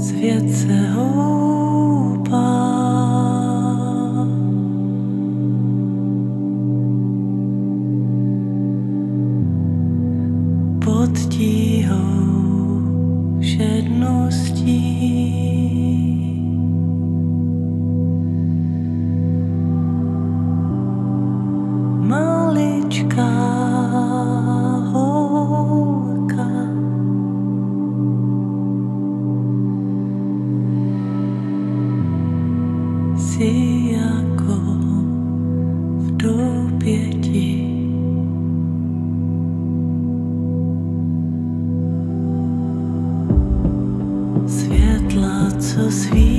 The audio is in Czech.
svět se houpá. Pod tíhou všedností. so sweet.